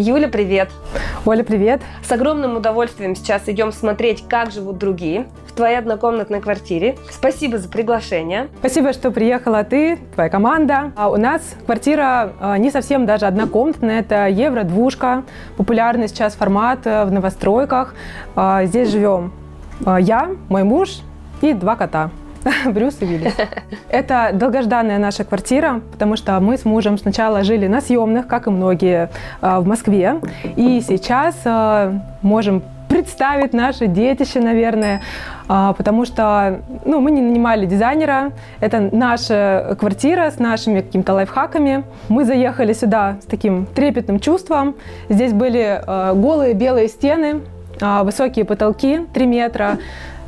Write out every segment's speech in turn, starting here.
Юля, привет! Оля, привет! С огромным удовольствием сейчас идем смотреть, как живут другие в твоей однокомнатной квартире. Спасибо за приглашение. Спасибо, что приехала ты, твоя команда. А у нас квартира а, не совсем даже однокомнатная, это евро-двушка, популярный сейчас формат э, в новостройках. А, здесь живем я, мой муж и два кота. Брюс и Вилли. Это долгожданная наша квартира, потому что мы с мужем сначала жили на съемных, как и многие а, в Москве. И сейчас а, можем представить наше детище, наверное, а, потому что ну, мы не нанимали дизайнера, это наша квартира с нашими какими-то лайфхаками. Мы заехали сюда с таким трепетным чувством. Здесь были голые белые стены, высокие потолки 3 метра,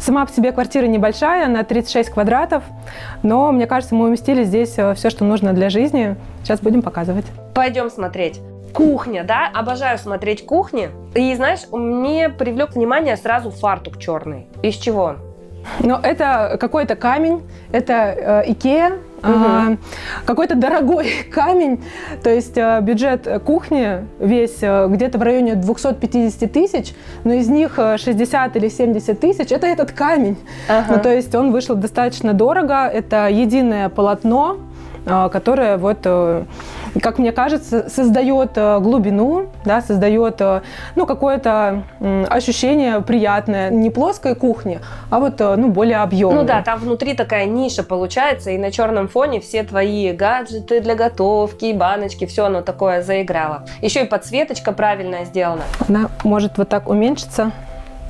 Сама по себе квартира небольшая, на 36 квадратов, но мне кажется, мы уместили здесь э, все, что нужно для жизни. Сейчас будем показывать. Пойдем смотреть. Кухня, да? Обожаю смотреть кухни. И знаешь, мне привлек внимание сразу фартук черный. Из чего он? Но это какой-то камень, это э, Икея, угу. какой-то дорогой камень. То есть э, бюджет кухни весь э, где-то в районе 250 тысяч, но из них 60 или 70 тысяч это этот камень. Ага. Ну, то есть он вышел достаточно дорого. Это единое полотно, которое вот как мне кажется, создает э, глубину, да, создает э, ну, какое-то ощущение приятное, не плоской кухни, а вот э, ну, более объемной. Ну да, там внутри такая ниша получается, и на черном фоне все твои гаджеты для готовки, баночки, все оно такое заиграло. Еще и подсветочка правильная сделана. Она может вот так уменьшиться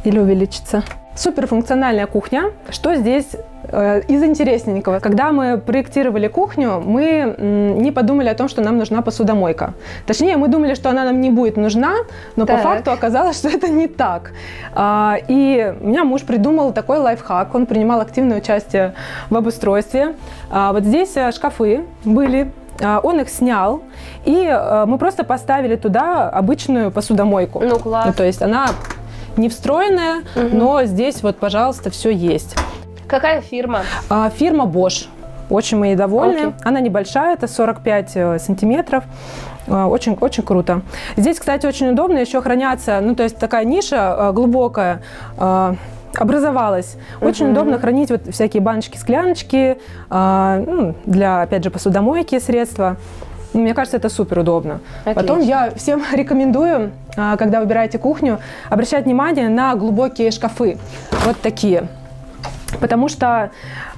или увеличиться. Суперфункциональная кухня. Что здесь э, из интересненького? Когда мы проектировали кухню, мы не подумали о том, что нам нужна посудомойка. Точнее, мы думали, что она нам не будет нужна, но так. по факту оказалось, что это не так. А, и у меня муж придумал такой лайфхак. Он принимал активное участие в обустройстве. А, вот здесь э, шкафы были а, он их снял, и э, мы просто поставили туда обычную посудомойку. Ну, класс. Ну, то есть она не встроенная, угу. но здесь вот, пожалуйста, все есть. Какая фирма? А, фирма Bosch. Очень мы ей довольны. Okay. Она небольшая, это 45 э, сантиметров. А, очень, очень круто. Здесь, кстати, очень удобно еще хранятся, ну, то есть такая ниша э, глубокая, э, образовалась. Очень uh удобно хранить вот всякие баночки, скляночки, ну, для, опять же, посудомойки средства. Мне кажется, это супер удобно. Отлично. Потом я всем рекомендую, а, когда выбираете кухню, обращать внимание на глубокие шкафы. Вот такие. Потому что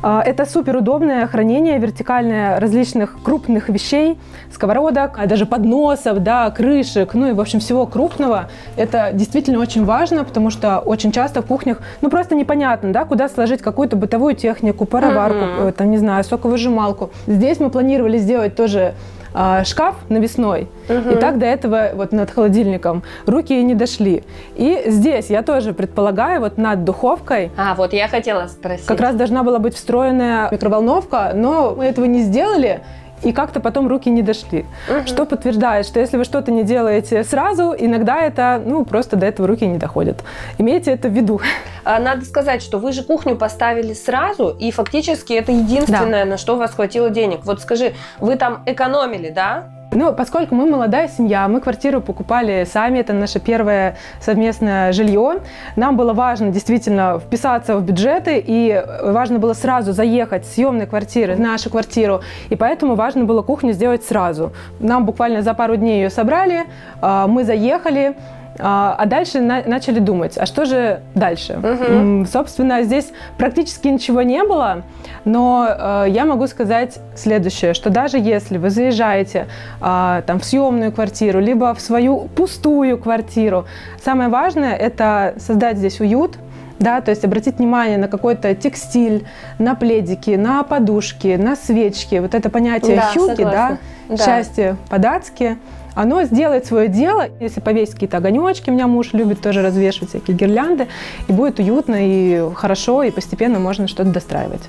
э, это супер удобное хранение вертикальное различных крупных вещей, сковородок, а даже подносов, да, крышек, ну и, в общем, всего крупного. Это действительно очень важно, потому что очень часто в кухнях, ну, просто непонятно, да, куда сложить какую-то бытовую технику, пароварку, mm-hmm. там, не знаю, соковыжималку. Здесь мы планировали сделать тоже а, шкаф навесной. Угу. И так до этого вот над холодильником руки не дошли. И здесь я тоже предполагаю, вот над духовкой. А, вот я хотела спросить. Как раз должна была быть встроенная микроволновка, но мы этого не сделали и как-то потом руки не дошли. Угу. Что подтверждает, что если вы что-то не делаете сразу, иногда это, ну, просто до этого руки не доходят. Имейте это в виду. А, надо сказать, что вы же кухню поставили сразу, и фактически это единственное, да. на что у вас хватило денег. Вот скажи, вы там экономили, да? Ну, поскольку мы молодая семья, мы квартиру покупали сами, это наше первое совместное жилье, нам было важно действительно вписаться в бюджеты, и важно было сразу заехать с съемной квартиры в нашу квартиру, и поэтому важно было кухню сделать сразу. Нам буквально за пару дней ее собрали, а, мы заехали, а, а дальше на, начали думать, а что же дальше? Угу. Собственно, здесь практически ничего не было, но э, я могу сказать следующее, что даже если вы заезжаете э, там, в съемную квартиру, либо в свою пустую квартиру, самое важное это создать здесь уют, да, то есть обратить внимание на какой-то текстиль, на пледики, на подушки, на свечки, вот это понятие да, хюги, да, да, счастье по-датски – оно сделает свое дело. Если повесить какие-то огонечки, меня муж любит тоже развешивать всякие гирлянды, и будет уютно и хорошо, и постепенно можно что-то достраивать.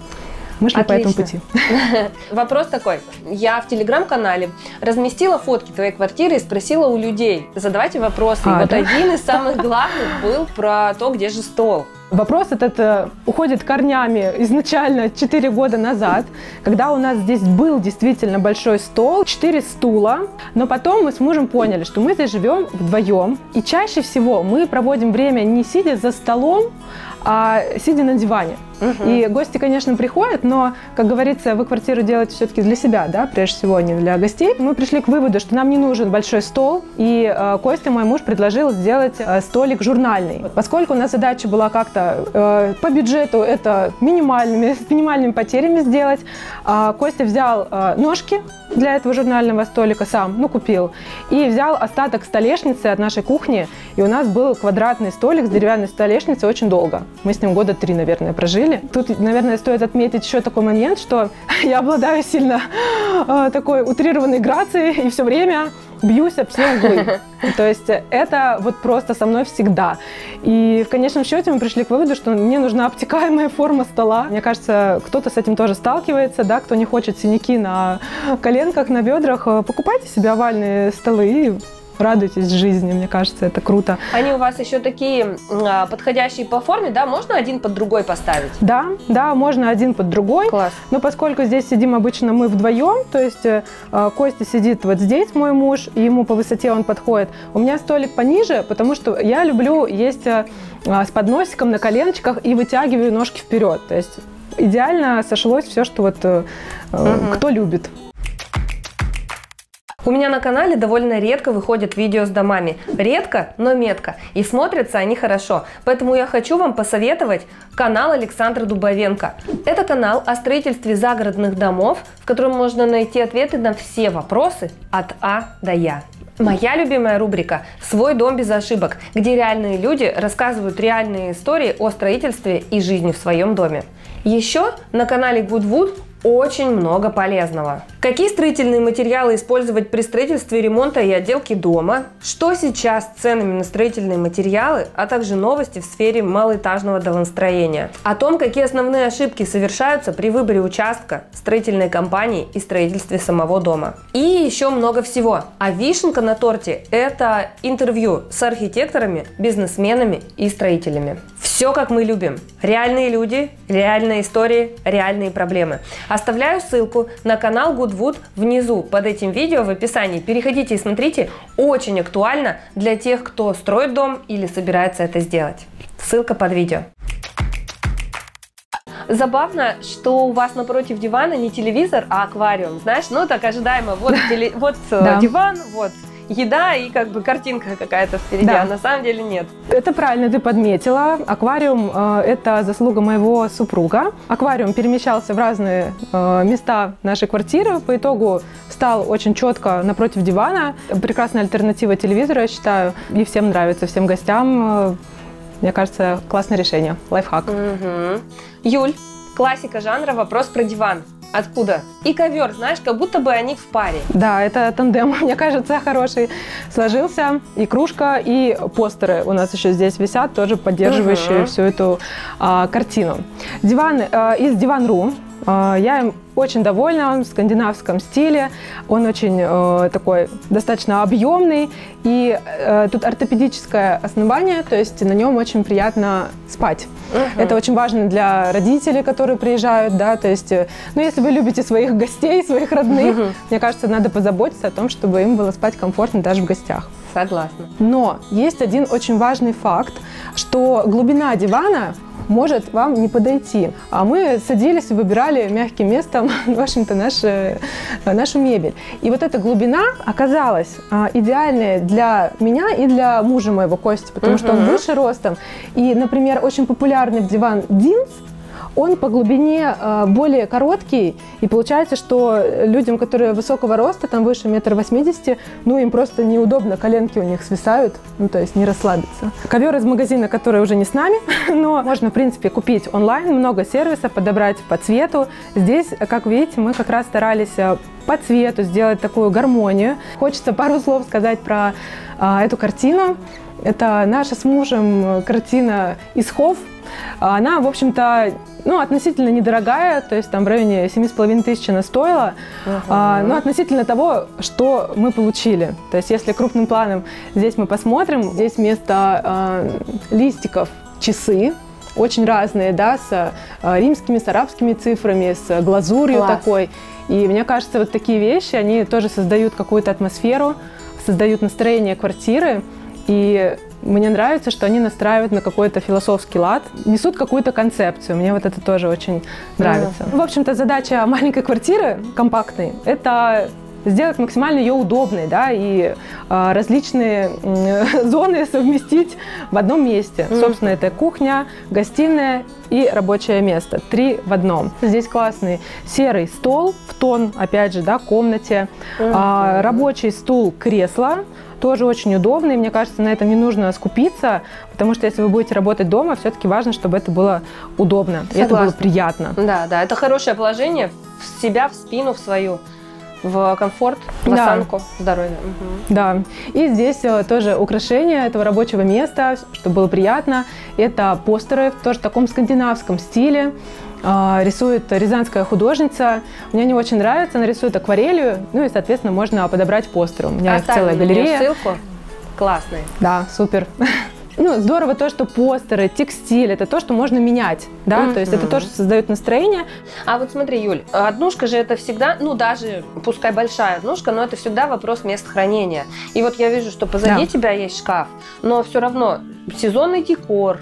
Мы шли Отлично. по этому пути. Вопрос такой. Я в телеграм-канале разместила фотки твоей квартиры и спросила у людей, задавайте вопросы. А, и вот да? один из самых главных был про то, где же стол. Вопрос этот э, уходит корнями изначально 4 года назад, когда у нас здесь был действительно большой стол, 4 стула, но потом мы с мужем поняли, что мы здесь живем вдвоем, и чаще всего мы проводим время не сидя за столом, а сидя на диване. Угу. И гости, конечно, приходят, но, как говорится, вы квартиру делаете все-таки для себя, да, прежде всего, не для гостей. Мы пришли к выводу, что нам не нужен большой стол, и э, Костя, мой муж, предложил сделать э, столик журнальный. Поскольку у нас задача была как-то э, по бюджету это минимальными, с минимальными потерями сделать, э, Костя взял э, ножки для этого журнального столика сам, ну, купил, и взял остаток столешницы от нашей кухни, и у нас был квадратный столик с деревянной столешницей очень долго. Мы с ним года три, наверное, прожили деле. Тут, наверное, стоит отметить еще такой момент, что я обладаю сильно э, такой утрированной грацией и все время бьюсь об все углы. То есть это вот просто со мной всегда. И в конечном счете мы пришли к выводу, что мне нужна обтекаемая форма стола. Мне кажется, кто-то с этим тоже сталкивается, да, кто не хочет синяки на коленках, на бедрах, покупайте себе овальные столы и радуйтесь жизни, мне кажется, это круто. Они у вас еще такие а, подходящие по форме, да? Можно один под другой поставить? Да, да, можно один под другой. Класс. Но поскольку здесь сидим обычно мы вдвоем, то есть э, Костя сидит вот здесь, мой муж, и ему по высоте он подходит. У меня столик пониже, потому что я люблю есть э, с подносиком на коленочках и вытягиваю ножки вперед. То есть идеально сошлось все, что вот угу. кто любит. У меня на канале довольно редко выходят видео с домами. Редко, но метко. И смотрятся они хорошо. Поэтому я хочу вам посоветовать канал Александра Дубовенко. Это канал о строительстве загородных домов, в котором можно найти ответы на все вопросы от А до Я. Моя любимая рубрика «Свой дом без ошибок», где реальные люди рассказывают реальные истории о строительстве и жизни в своем доме. Еще на канале Goodwood очень много полезного. Какие строительные материалы использовать при строительстве ремонта и отделке дома? Что сейчас с ценами на строительные материалы, а также новости в сфере малоэтажного домостроения. О том, какие основные ошибки совершаются при выборе участка, строительной компании и строительстве самого дома. И еще много всего. А вишенка на торте – это интервью с архитекторами, бизнесменами и строителями. Все как мы любим. Реальные люди, реальные истории, реальные проблемы. Оставляю ссылку на канал Goodwood внизу под этим видео в описании. Переходите и смотрите. Очень актуально для тех, кто строит дом или собирается это сделать. Ссылка под видео. Забавно, что у вас напротив дивана не телевизор, а аквариум. Знаешь, ну так ожидаемо. Вот, теле... вот да. диван, вот еда и как бы картинка какая-то впереди, да. а на самом деле нет. Это правильно ты подметила. Аквариум э, – это заслуга моего супруга. Аквариум перемещался в разные э, места нашей квартиры. По итогу стал очень четко напротив дивана. Прекрасная альтернатива телевизору, я считаю. И всем нравится, всем гостям. Э, мне кажется, классное решение. Лайфхак. Угу. Юль, классика жанра «Вопрос про диван». Откуда? И ковер, знаешь, как будто бы они в паре. Да, это тандем, мне кажется, хороший сложился. И кружка, и постеры у нас еще здесь висят, тоже поддерживающие угу. всю эту а, картину. Диван а, из Диван.ру. А, я им очень довольна, он в скандинавском стиле, он очень э, такой достаточно объемный, и э, тут ортопедическое основание, то есть на нем очень приятно спать. Uh-huh. Это очень важно для родителей, которые приезжают, да, то есть, э, ну, если вы любите своих гостей, своих родных, uh-huh. мне кажется, надо позаботиться о том, чтобы им было спать комфортно даже в гостях. Согласна. Но есть один очень важный факт, что глубина дивана может вам не подойти. А мы садились и выбирали мягким местом, в общем-то, нашу, нашу мебель. И вот эта глубина оказалась а, идеальная для меня и для мужа моего Кости, потому uh-huh. что он выше ростом. И, например, очень популярный диван Динс – он по глубине э, более короткий, и получается, что людям, которые высокого роста, там выше метра восьмидесяти, ну, им просто неудобно, коленки у них свисают, ну, то есть не расслабиться. Ковер из магазина, который уже не с нами, но можно, в принципе, купить онлайн, много сервисов, подобрать по цвету. Здесь, как видите, мы как раз старались э, по цвету сделать такую гармонию. Хочется пару слов сказать про а, эту картину. Это наша с мужем картина из Хов. Она, в общем-то, ну, относительно недорогая, то есть там в районе 7,5 тысяч она стоила, uh-huh. а, но относительно того, что мы получили. То есть если крупным планом здесь мы посмотрим, здесь вместо а, листиков часы, очень разные, да, с э, римскими, с арабскими цифрами, с глазурью Класс. такой. И мне кажется, вот такие вещи, они тоже создают какую-то атмосферу, создают настроение квартиры. И мне нравится, что они настраивают на какой-то философский лад, несут какую-то концепцию. Мне вот это тоже очень нравится. В общем-то, задача маленькой квартиры, компактной, это сделать максимально ее удобной, да, и э, различные м, зоны совместить в одном месте. Мгм. Собственно, это кухня, гостиная и рабочее место. Три в одном. Здесь классный серый стол в тон, опять же, да, комнате. А, рабочий стул, кресло. Тоже очень удобный. Мне кажется, на этом не нужно скупиться, потому что если вы будете работать дома, все-таки важно, чтобы это было удобно. И это было приятно. Да, да, это хорошее положение в себя, в спину, в свою, в комфорт, в Да. осанку, здоровье. Мгм. Да, и здесь э, тоже украшение этого рабочего места, чтобы было приятно. Это постеры тоже в таком скандинавском стиле. А, Рисует рязанская художница. Мне они очень нравятся. Она рисует акварелью. Ну и, соответственно, можно подобрать постеры. У меня Оставим целая галерея. ссылку. Классные. Да, супер. Ну, здорово то, что постеры, текстиль, это то, что можно менять, да, то есть это то, что создает настроение. А вот смотри, Юль, однушка же это всегда, ну даже, пускай большая однушка, но это всегда вопрос мест хранения. И вот я вижу, что позади Да. тебя есть шкаф, но все равно сезонный декор,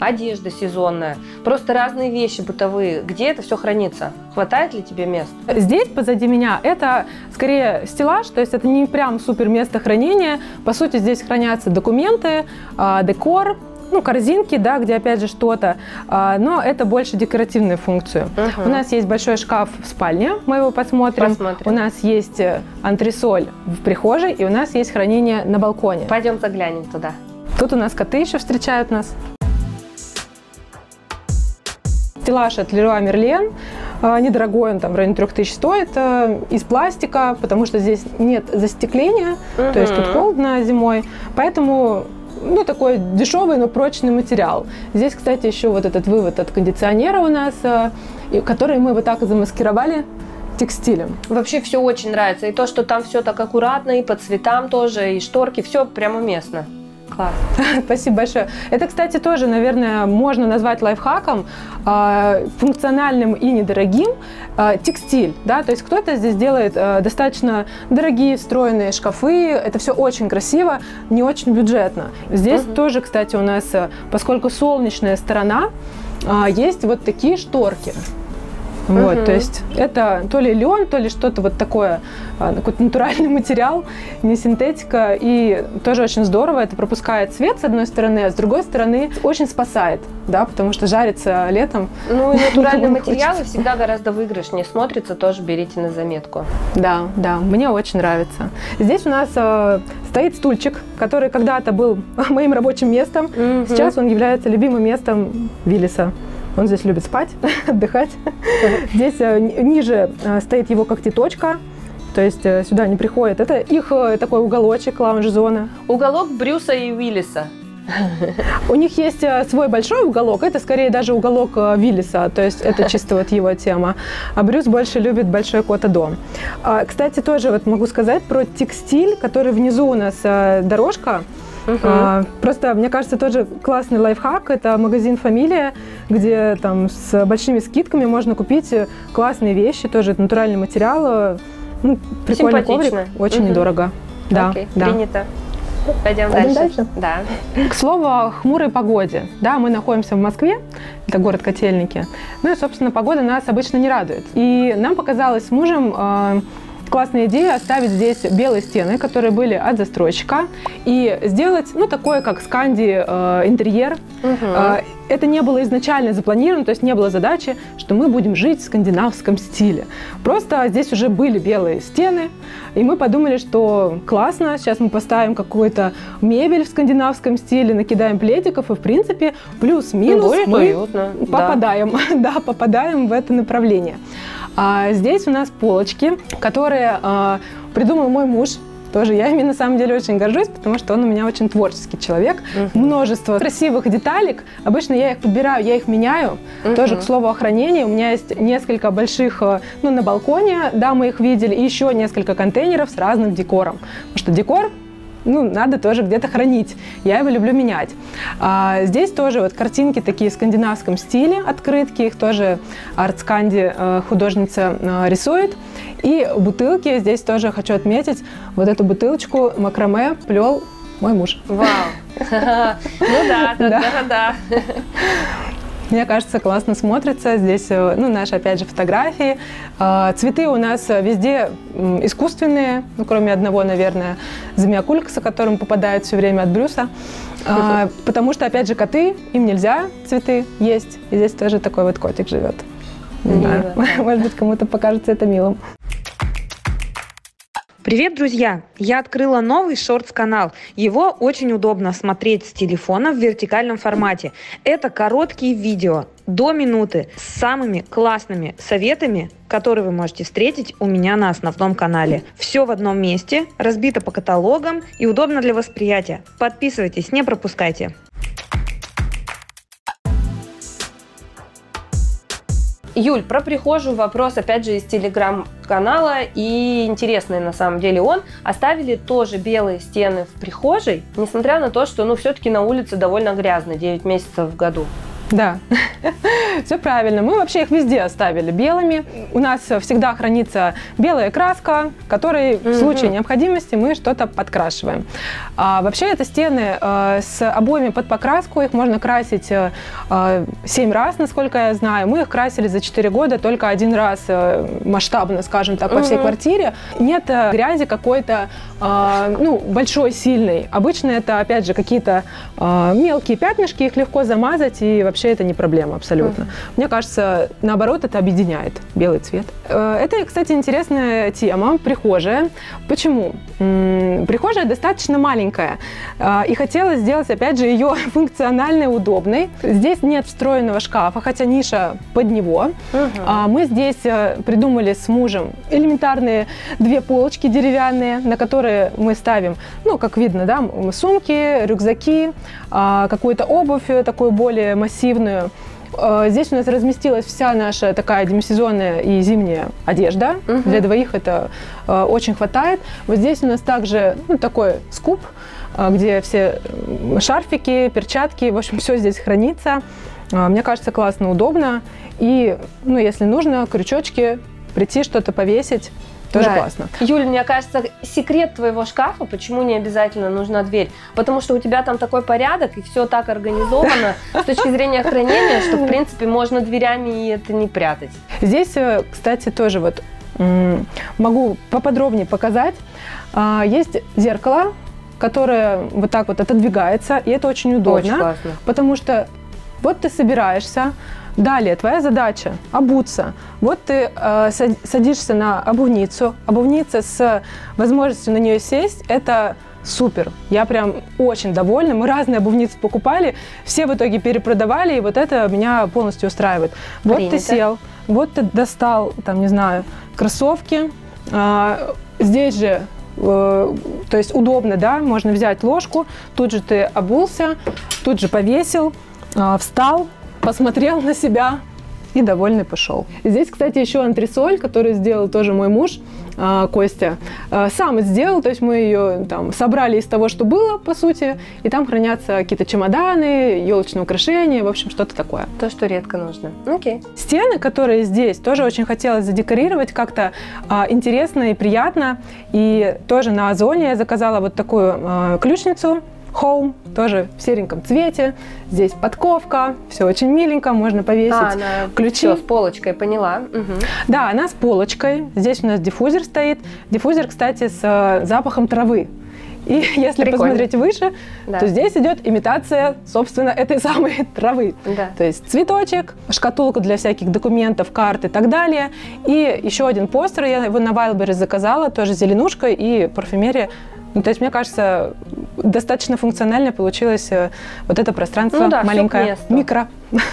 одежда сезонная, просто разные вещи бытовые. Где это все хранится? Хватает ли тебе мест? Здесь позади меня это скорее стеллаж, то есть это не прям супер место хранения. По сути, здесь хранятся документы, а, декор, ну, корзинки, да, где опять же что-то, А, но это больше декоративную функцию. Мгм. У нас есть большой шкаф в спальне, мы его посмотрим. Посмотрим. У нас есть э, антресоль в прихожей, и у нас есть хранение на балконе. Пойдем заглянем туда. Тут у нас коты еще встречают нас. Стеллаж от Leroy Merlin. А, Недорогой, он там в районе 3000 стоит. а, Из пластика, потому что здесь нет застекления, то есть тут холодно зимой. Поэтому ну, такой дешевый, но прочный материал. Здесь, кстати, еще вот этот вывод от кондиционера у нас, а, который мы вот так и замаскировали текстилем. Вообще все очень нравится. И то, что там все так аккуратно, и по цветам тоже, и шторки, все прямо уместно. Класс. Спасибо большое. Это, кстати, тоже, наверное, можно назвать лайфхаком, э, функциональным и недорогим. Э, Текстиль, да, то есть кто-то здесь делает э, достаточно дорогие встроенные шкафы, это все очень красиво, не очень бюджетно. Здесь Мгм. тоже, кстати, у нас, поскольку солнечная сторона, есть вот такие шторки. Вот, Мгм. то есть это то ли лен, то ли что-то вот такое, а, какой-то натуральный материал, не синтетика, и тоже очень здорово, это пропускает свет с одной стороны, а с другой стороны очень спасает, да, потому что жарится летом, Ну и натуральные материалы всегда гораздо выигрышнее смотрятся, тоже берите на заметку. Да, да, мне очень нравится. Здесь у нас э, стоит стульчик, который когда-то был моим рабочим местом. Сейчас он является любимым местом Виллиса. Он здесь любит спать, отдыхать. Здесь э, ни- ниже э, стоит его когтеточка, то есть э, сюда не приходят. Это их такой уголочек, лаунж-зона. Уголок Брюса и Уиллиса. У них есть свой большой уголок, это скорее даже уголок Виллиса, то есть это чисто вот его тема. А Брюс больше любит большой кот-дом. А, Кстати, тоже вот могу сказать про текстиль, который внизу у нас э, дорожка. А, Просто, мне кажется, тоже классный лайфхак. Это магазин «Фамилия», где там с большими скидками можно купить классные вещи, тоже это натуральный материал. Ну, прикольный коврик, очень Мгм. недорого. Да, Окей, да. принято. Пойдем Пойдем дальше. дальше? Да. К слову о хмурой погоде. Да, мы находимся в Москве, это город Котельники. Ну и, собственно, погода нас обычно не радует. И нам показалось с мужем э, классная идея оставить здесь белые стены, которые были от застройщика, и сделать, ну, такое, как сканди э, интерьер. Э, Это не было изначально запланировано, то есть не было задачи, что мы будем жить в скандинавском стиле. Просто здесь уже были белые стены, и мы подумали, что классно, сейчас мы поставим какую-то мебель в скандинавском стиле, накидаем пледиков, и в принципе плюс-минус Будет мы уютно. да. попадаем, да. попадаем в это направление. А здесь у нас полочки, которые а, придумал мой муж. Тоже я ими на самом деле очень горжусь, потому что он у меня очень творческий человек. Мгм. Множество красивых деталек. Обычно я их подбираю, я их меняю. Мгм. Тоже, к слову, о хранении. У меня есть несколько больших, э, ну, на балконе, да, мы их видели, и еще несколько контейнеров с разным декором. Потому что декор ну, надо тоже где-то хранить. Я его люблю менять. А, здесь тоже вот картинки такие в скандинавском стиле, открытки, их тоже Артсканди э, художница э, рисует. И бутылки, здесь тоже хочу отметить, вот эту бутылочку макраме плел мой муж. Вау! Ну да, да, да, да. Мне кажется, классно смотрится. Здесь, э, ну, наши, опять же, фотографии. А, цветы у нас везде искусственные, ну, кроме одного, наверное, замиокулькаса, которым попадает все время от Брюса. А, потому что, опять же, коты, им нельзя цветы есть. И здесь тоже такой вот котик живет. Знаю, может быть, кому-то покажется это милым. Привет, друзья! Я открыла новый шортс-канал. Его очень удобно смотреть с телефона в вертикальном формате. Это короткие видео до минуты с самыми классными советами, которые вы можете встретить у меня на основном канале. Все в одном месте, разбито по каталогам и удобно для восприятия. Подписывайтесь, не пропускайте. Юль, про прихожую вопрос, опять же, из телеграм-канала, и интересный на самом деле он. Оставили тоже белые стены в прихожей, несмотря на то, что, ну, все-таки на улице довольно грязно, 9 месяцев в году. Да, все правильно. Мы вообще их везде оставили белыми. У нас всегда хранится белая краска, которой в случае необходимости мы что-то подкрашиваем. А, вообще это стены э, с обоями под покраску. Их можно красить э, 7 раз, насколько я знаю. Мы их красили за 4 года только один раз э, масштабно, скажем так, по всей квартире. Нет э, грязи какой-то э, ну, большой, сильной. Обычно это, опять же, какие-то э, мелкие пятнышки, их легко замазать и вообще это не проблема абсолютно. Mm. Мне кажется, наоборот, это объединяет белый цвет. Э, это, кстати, интересная тема, прихожая. Почему? Прихожая достаточно маленькая, э, и хотелось сделать, опять же, ее функциональной, удобной. Здесь нет встроенного шкафа, хотя ниша под него. Uh-huh. Мы здесь э, придумали с мужем элементарные две полочки деревянные, на которые мы ставим, ну, как видно, да, сумки, рюкзаки, какую-то обувь такую более массивную, массивную. Э, здесь у нас разместилась вся наша такая демисезонная и зимняя одежда. Угу. Для двоих это э, очень хватает. Вот здесь у нас также ну, такой скуп, э, где все шарфики, перчатки, в общем, все здесь хранится. Мне кажется, классно, удобно. И, ну, если нужно, крючочки, прийти что-то повесить. Тоже да. классно. Юль, мне кажется, секрет твоего шкафа, почему не обязательно нужна дверь, потому что у тебя там такой порядок и все так организовано с точки зрения хранения, что в принципе можно дверями и это не прятать. Здесь, э, кстати, тоже вот могу поподробнее показать. А, есть зеркало, которое вот так вот отодвигается, и это очень удобно, очень классно. потому что вот ты собираешься, Далее, твоя задача – обуться. Вот ты э, садишься на обувницу. Обувница с возможностью на нее сесть – это супер. Я прям очень довольна. Мы разные обувницы покупали, все в итоге перепродавали, и вот это меня полностью устраивает. Вот Принято. ты сел, вот ты достал, там, не знаю, кроссовки. А, здесь же э, то есть удобно, да, можно взять ложку, тут же ты обулся, тут же повесил, э, встал, посмотрел на себя и довольный пошел. Здесь, кстати, еще антресоль, который сделал тоже мой муж, а, Костя, а, сам сделал, то есть мы ее там собрали из того, что было, по сути, и там хранятся какие-то чемоданы, елочные украшения, в общем, что-то такое. То, что редко нужно. Окей. Стены, которые здесь, тоже очень хотелось задекорировать как-то а, интересно и приятно, и тоже на Озоне я заказала вот такую а, ключницу, Home, тоже в сереньком цвете. Здесь подковка, все очень миленько, можно повесить а, она ключи. Все, с полочкой, поняла. Угу. Да, она с полочкой. Здесь у нас диффузер стоит. Диффузер, кстати, с э, запахом травы. И если Прикольно. посмотреть выше, да. то здесь идет имитация, собственно, этой самой травы. Да. То есть цветочек, шкатулка для всяких документов, карт и так далее. И еще один постер, я его на Wildberries заказала, тоже зеленушка и парфюмерия ну, то есть, мне кажется, достаточно функционально получилось э, вот это пространство ну, да, маленькое, микро.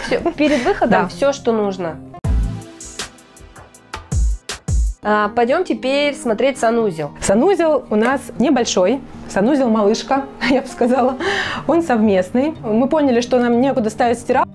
Все, перед выходом да. все, что нужно. А, пойдем теперь смотреть санузел. Санузел у нас небольшой, санузел малышка, я бы сказала. Он совместный. Мы поняли, что нам некуда ставить стиралку,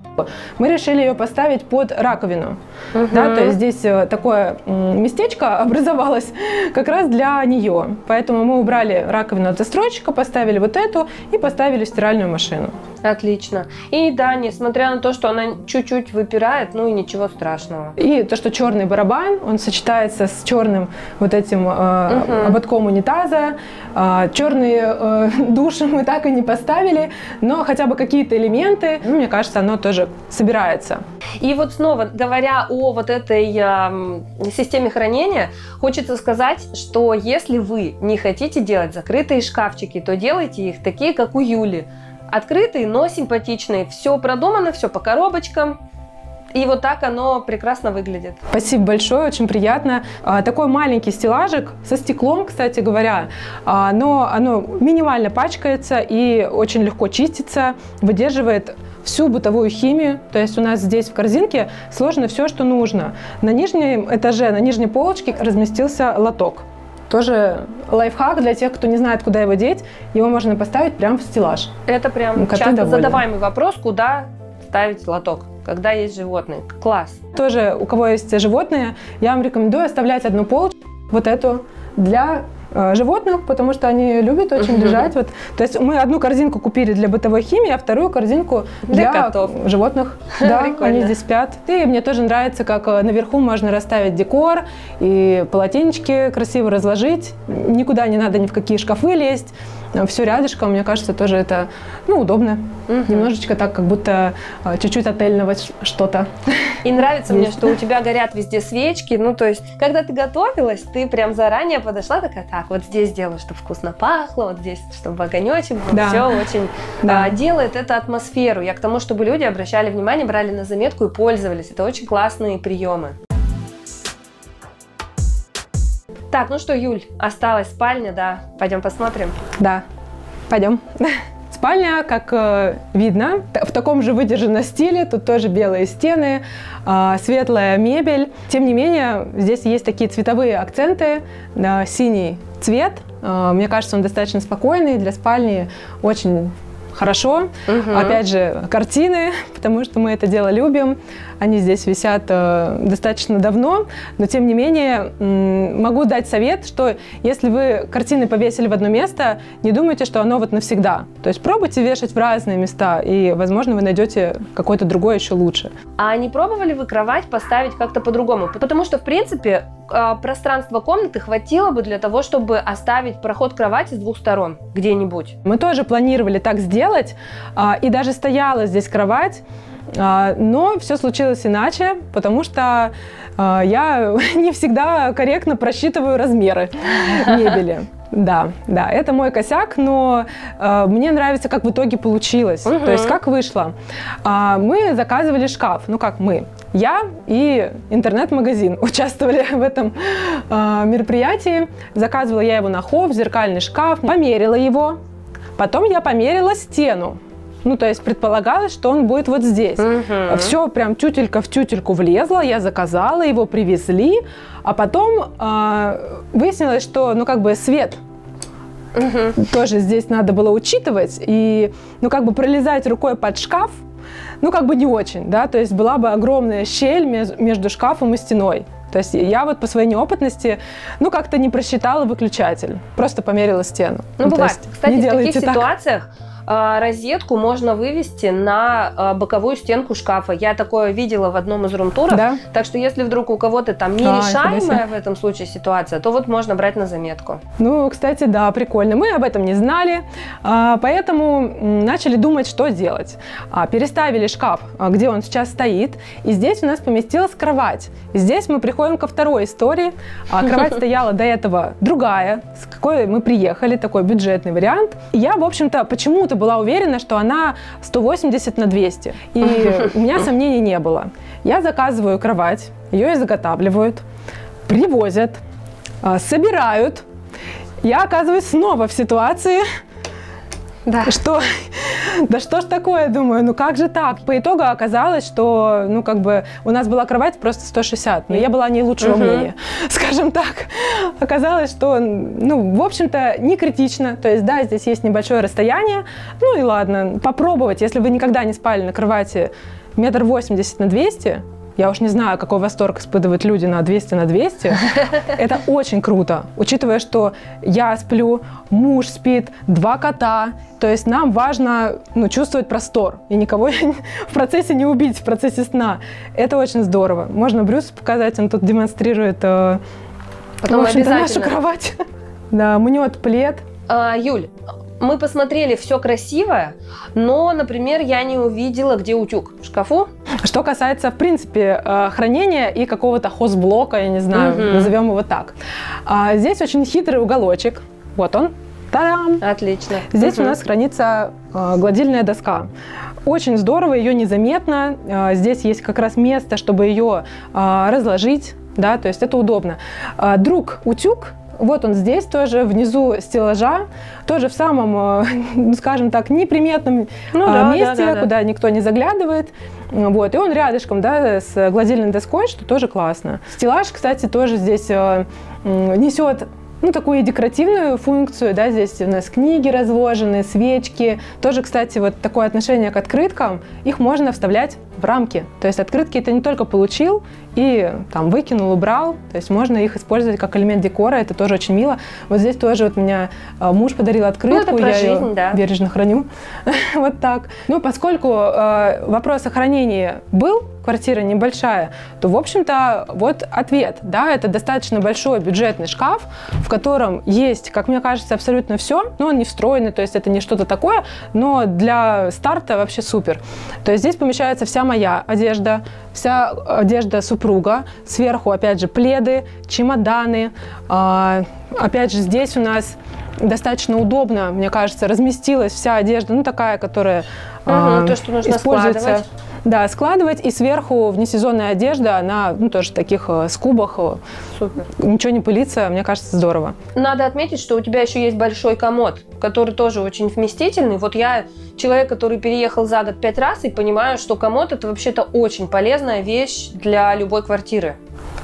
Мы решили ее поставить под раковину. Мгм. Да, то есть здесь э, такое местечко образовалось как раз для нее. Поэтому мы убрали раковину от застройщика, поставили вот эту и поставили стиральную машину. Отлично. И да, несмотря на то, что она чуть-чуть выпирает, ну и ничего страшного. И то, что черный барабан, он сочетается с черным вот этим э, Мгм. ободком унитаза. Э, черный э, душ мы так и не поставили, но хотя бы какие-то элементы, ну, мне кажется, оно тоже собирается. И вот снова, говоря о вот этой эм, системе хранения, хочется сказать, что если вы не хотите делать закрытые шкафчики, то делайте их такие, как у Юли. Открытые, но симпатичные. Все продумано, все по коробочкам. И вот так оно прекрасно выглядит. Спасибо большое, очень приятно. А, Такой маленький стеллажик со стеклом, кстати говоря, а, но оно минимально пачкается и очень легко чистится, выдерживает всю бытовую химию. То есть у нас здесь в корзинке сложено все, что нужно. На нижнем этаже, на нижней полочке разместился лоток. Тоже лайфхак для тех, кто не знает, куда его деть. Его можно поставить прямо в стеллаж. Это прям Ну, коты часто довольны. задаваемый вопрос, куда ставить лоток, когда есть животные. Класс. Тоже у кого есть животные, я вам рекомендую оставлять одну полочку, вот эту, для животных, потому что они любят очень лежать. Вот. То есть мы одну корзинку купили для бытовой химии, а вторую корзинку Для для, котов. животных. Да, Прикольно. они здесь спят. И мне тоже нравится, как э, наверху можно расставить декор и полотенечки красиво разложить. Никуда не надо ни в какие шкафы лезть. Все рядышком, мне кажется, тоже это ну, удобно. Мгм. Немножечко так, как будто э, чуть-чуть отельного что-то. И нравится мне, что у тебя горят везде свечки. Ну, то есть, когда ты готовилась, ты прям заранее подошла такая, так, вот здесь делаю, чтобы вкусно пахло, вот здесь, чтобы огонечек был. Да. Все очень Да. а, делает это атмосферу. Я к тому, чтобы люди обращали внимание, брали на заметку и пользовались. Это очень классные приемы. Так, ну что, Юль, осталась спальня, да. Пойдем посмотрим. Да, пойдем. Спальня, как э, видно, в таком же выдержанном стиле. Тут тоже белые стены, а, светлая мебель. Тем не менее, здесь есть такие цветовые акценты. Да, синий цвет. А, Мне кажется, он достаточно спокойный для спальни. Очень хорошо. Мгм. Опять же, картины, потому что мы это дело любим. Они здесь висят э, достаточно давно, но тем не менее могу дать совет, что если вы картины повесили в одно место, не думайте, что оно вот навсегда. То есть пробуйте вешать в разные места, и, возможно, вы найдете какое-то другое еще лучше. А не пробовали вы кровать поставить как-то по-другому? Потому что, в принципе, а, пространства комнаты хватило бы для того, чтобы оставить проход кровати с двух сторон где-нибудь. Мы тоже планировали так сделать, а, и даже стояла здесь кровать, но все случилось иначе, потому что а, я не всегда корректно просчитываю размеры мебели. Да, да, это мой косяк, но э, мне нравится, как в итоге получилось. Мгм. То есть, как вышло. А, мы заказывали шкаф, ну как мы, я и интернет-магазин участвовали в этом э, мероприятии. Заказывала я его на хов, зеркальный шкаф, померила его. Потом я померила стену. Ну, то есть предполагалось, что он будет вот здесь. Мгм. Все прям тютелька в тютельку влезло, я заказала, его привезли, а потом а, выяснилось, что, ну, как бы свет Мгм. тоже здесь надо было учитывать, и, ну, как бы пролезать рукой под шкаф, ну, как бы не очень, да, то есть была бы огромная щель между шкафом и стеной. То есть я вот по своей неопытности, ну, как-то не просчитала выключатель, просто померила стену. Ну, то бывает. есть Кстати, в таких так. ситуациях розетку можно вывести на а, боковую стенку шкафа. Я такое видела в одном из румтуров. Да? Так что если вдруг у кого-то там А, нерешаемая себе. в этом случае ситуация, то вот можно брать на заметку. Ну, кстати, да, прикольно. Мы об этом не знали, а, поэтому начали думать, что делать. А, Переставили шкаф, а, где он сейчас стоит, и здесь у нас поместилась кровать. И здесь мы приходим ко второй истории. А, Кровать стояла до этого другая, с какой мы приехали, такой бюджетный вариант. И я, в общем-то, почему-то была уверена, что она 180 на 200. И у меня сомнений не было. Я заказываю кровать, ее изготавливают, привозят, а, собирают. Я оказываюсь снова в ситуации, Да. что да что ж такое, думаю, ну как же так? По итогу оказалось, что, ну как бы, у нас была кровать просто 160, но я была не лучшего Мгм. мнения, скажем так. Оказалось, что, ну, в общем-то, не критично, то есть, да, здесь есть небольшое расстояние, ну и ладно, попробовать, если вы никогда не спали на кровати метр восемьдесят на 200, я уж не знаю, какой восторг испытывают люди на 200 на 200. Это очень круто, учитывая, что я сплю, муж спит, два кота. То есть нам важно ну, чувствовать простор и никого в процессе не убить, в процессе сна. Это очень здорово. Можно Брюс показать, он тут демонстрирует э, Потом в общем-то, нашу кровать. Да, мнет плед. А, Юль, мы посмотрели все красивое, но, например, я не увидела, где утюг в шкафу. Что касается, в принципе, э, хранения и какого-то хозблока, я не знаю, Мгм. назовем его так. А, Здесь очень хитрый уголочек. Вот он. Та-дам! Отлично. Здесь Мгм. у нас хранится э, гладильная доска. Очень здорово, ее незаметно. Э, Здесь есть как раз место, чтобы ее разложить, да, то есть это удобно. Друг утюг, вот он здесь тоже, внизу стеллажа, тоже в самом, э, ну, скажем так, неприметном Ну а, да, да, месте, да, да. куда никто не заглядывает. Вот, и он рядышком, да, с гладильной доской, что тоже классно. Стеллаж, кстати, тоже здесь э, несет ну, такую декоративную функцию, да, здесь у нас книги разложены, свечки. Тоже, кстати, вот такое отношение к открыткам, их можно вставлять в рамки. То есть открытки ты не только получил и там выкинул, убрал, то есть можно их использовать как элемент декора, это тоже очень мило. Вот здесь тоже вот меня э, муж подарил открытку, Ну, я жизнь, да. бережно храню. вот так. Ну, поскольку э, вопрос о хранении был, квартира небольшая, то, в общем-то, вот ответ. Да, это достаточно большой бюджетный шкаф, в котором есть, как мне кажется, абсолютно все. Но он не встроенный, то есть это не что-то такое, но для старта вообще супер. То есть здесь помещается вся моя одежда, вся одежда супруга, сверху, опять же, пледы, чемоданы. А, опять же, здесь у нас достаточно удобно, мне кажется, разместилась вся одежда, ну такая, которая Мгм, а, то, что нужно используется. складывать. Да, складывать. И сверху внесезонная одежда, она ну, тоже в таких э, скубах, э, Супер. ничего не пылится, мне кажется, здорово. Надо отметить, что у тебя еще есть большой комод, который тоже очень вместительный. Вот я человек, который переехал за год пять раз, и понимаю, что комод это вообще-то очень полезная вещь для любой квартиры.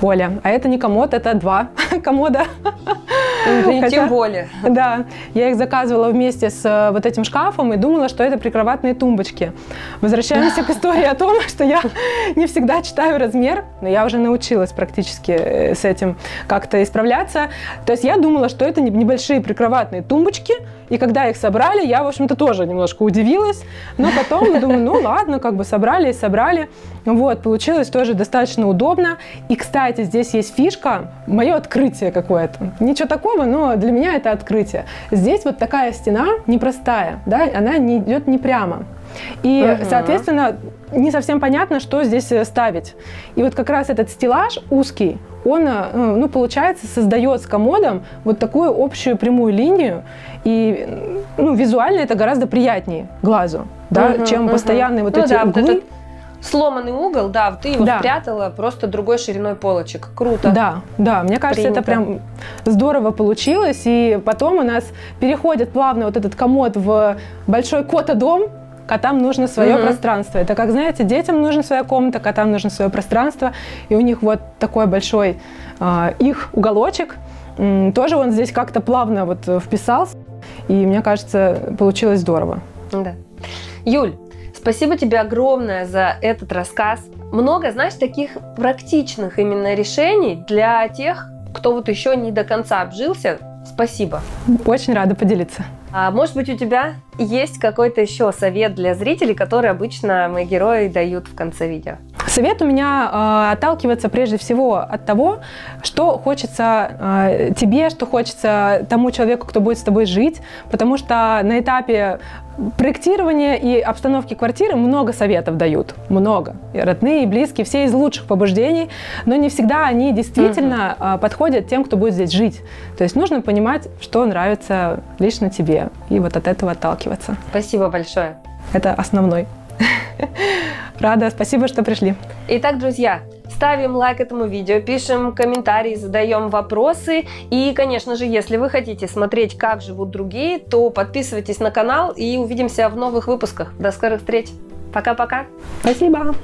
Оля, а это не комод, это два комода. И Хотя- Тем более. Да, я их заказывала вместе с э, вот этим шкафом и думала, что это прикроватные тумбочки. Возвращаемся к истории о том, что я не всегда читаю размер, но я уже научилась практически э, с этим как-то исправляться. То есть я думала, что это не- небольшие прикроватные тумбочки, и когда их собрали, я, в общем-то, тоже немножко удивилась, но потом думаю, ну ладно, как бы собрали и собрали. Вот, получилось тоже достаточно удобно. И, кстати, здесь есть фишка, мое открытие какое-то. Ничего такого, но для меня это открытие. Здесь вот такая стена непростая, да, она не идет не прямо. И, Мгм. соответственно, не совсем понятно, что здесь э, ставить. И вот как раз этот стеллаж узкий, он, э, ну, получается, создает с комодом вот такую общую прямую линию. И, ну, визуально это гораздо приятнее глазу, да, Мгм, чем мгм. постоянные вот Ну эти да, вот углы. этот сломанный угол, да, ты его Да. спрятала просто другой шириной полочек. Круто. Да, да, мне кажется, это Принято. прям здорово получилось. И потом у нас переходит плавно вот этот комод в большой кота-дом, котам нужно свое Мгм. пространство. Это, как знаете, детям нужна своя комната, котам нужно свое пространство. И у них вот такой большой а, их уголочек. Тоже он здесь как-то плавно вот э, вписался. И мне кажется, получилось здорово. Да. Юль, спасибо тебе огромное за этот рассказ. Много, знаешь, таких практичных именно решений для тех, кто вот еще не до конца обжился. Спасибо. Очень рада поделиться. А может быть, у тебя есть какой-то еще совет для зрителей, который обычно мои герои дают в конце видео? Совет у меня э, отталкиваться прежде всего от того, что хочется э, тебе, что хочется тому человеку, кто будет с тобой жить, потому что на этапе проектирования и обстановки квартиры много советов дают, много. И родные, и близкие, все из лучших побуждений, но не всегда они действительно э, подходят тем, кто будет здесь жить. То есть нужно понимать, что нравится лично тебе, и вот от этого отталкиваться. Спасибо большое. Это основной. Рада, спасибо, что пришли. Итак, друзья, ставим лайк этому видео, пишем комментарии, задаем вопросы. И, конечно же, если вы хотите смотреть, как живут другие, то подписывайтесь на канал и увидимся в новых выпусках. До скорых встреч. Пока-пока. Спасибо.